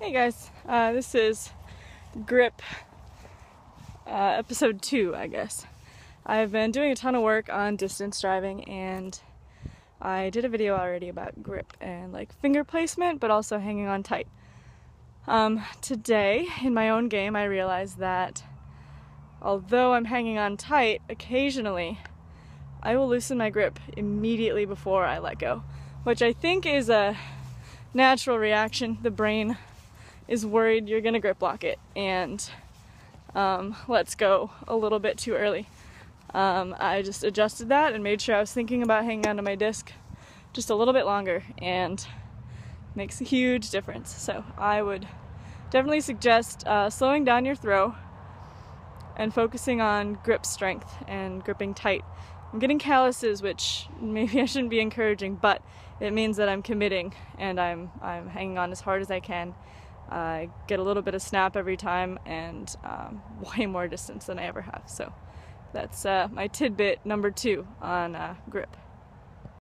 Hey guys, uh, this is Grip uh, episode two, I guess. I've been doing a ton of work on distance driving and I did a video already about grip and like finger placement, but also hanging on tight. Um, today, in my own game, I realized that although I'm hanging on tight, occasionally I will loosen my grip immediately before I let go, which I think is a natural reaction. The brain is worried you're gonna grip lock it and um, let's go a little bit too early. Um, I just adjusted that and made sure I was thinking about hanging onto my disc just a little bit longer and makes a huge difference. So I would definitely suggest uh, slowing down your throw and focusing on grip strength and gripping tight. I'm getting calluses, which maybe I shouldn't be encouraging, but it means that I'm committing and I'm I'm hanging on as hard as I can I get a little bit of snap every time and um, way more distance than I ever have. So that's uh, my tidbit number two on uh, grip.